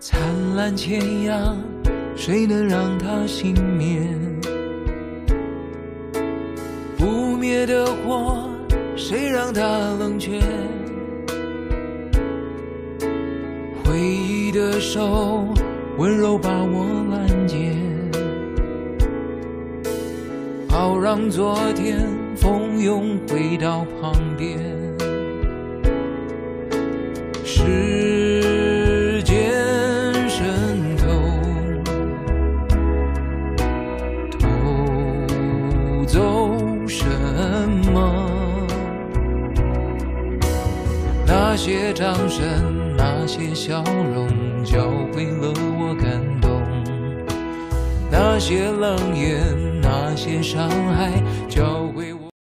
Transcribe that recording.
灿烂千阳，谁能让它熄灭？不灭的火，谁让它冷却？回忆的手，温柔把我拦截，好让昨天蜂拥回到旁边。是那些掌声，那些笑容，教会了我感动；那些冷眼，那些伤害，教会我。